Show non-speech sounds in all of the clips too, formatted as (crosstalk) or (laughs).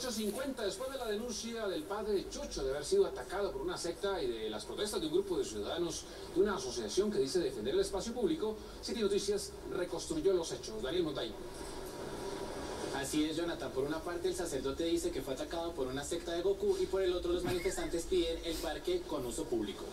8.50, después de la denuncia del padre Chucho de haber sido atacado por una secta y de las protestas de un grupo de ciudadanos de una asociación que dice defender el espacio público, City Noticias reconstruyó los hechos. Daniel Montay. Así es, Jonathan. Por una parte, el sacerdote dice que fue atacado por una secta de Goku y por el otro, los manifestantes piden el parque con uso público.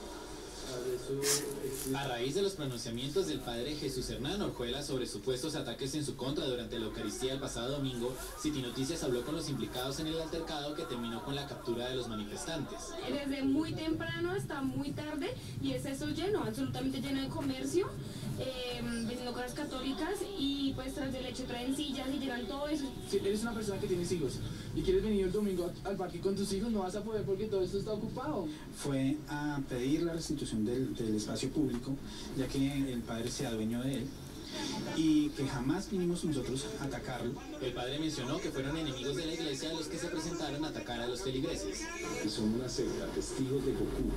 A raíz de los pronunciamientos del padre Jesús Hernán Orjuela sobre supuestos ataques en su contra durante la Eucaristía el pasado domingo, City Noticias habló con los implicados en el altercado que terminó con la captura de los manifestantes. Desde muy temprano hasta muy tarde y es eso lleno, absolutamente lleno de comercio, eh, vendiendo cosas católicas y pues tras del hecho traen sillas y llenan todo eso. Si eres una persona que tienes hijos y quieres venir el domingo al parque con tus hijos, no vas a poder porque todo esto está ocupado. Fue a pedir la restitución del, del espacio público, ya que el padre sea dueño de él y que jamás vinimos nosotros a atacarlo. El padre mencionó que fueron enemigos de la iglesia los que se presentaron a atacar a los feligreses. Que son una secta, testigos de Goku.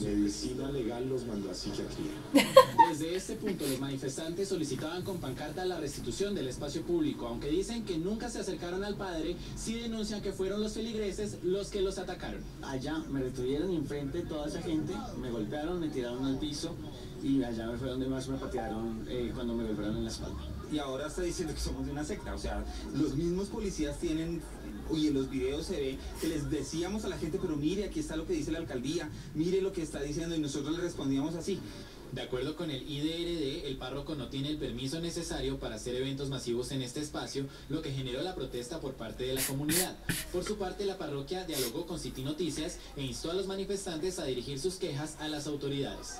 Medicina legal los mandó a psiquiatría. (laughs) Desde este punto, los manifestantes solicitaban con pancarta la restitución del espacio público, aunque dicen que nunca se acercaron al padre, sí denuncian que fueron los feligreses los que los atacaron. Allá me retuvieron enfrente toda esa gente, me golpearon, me tiraron al piso y allá fue donde más me patearon eh, cuando me golpearon en la espalda. Y ahora está diciendo que somos de una secta, o sea, los mismos policías tienen y en los videos se ve que les decíamos a la gente, pero mire, aquí está lo que dice la alcaldía, mire lo que está diciendo y nosotros le respondíamos así. De acuerdo con el IDRD, el párroco no tiene el permiso necesario para hacer eventos masivos en este espacio, lo que generó la protesta por parte de la comunidad. Por su parte, la parroquia dialogó con City Noticias e instó a los manifestantes a dirigir sus quejas a las autoridades.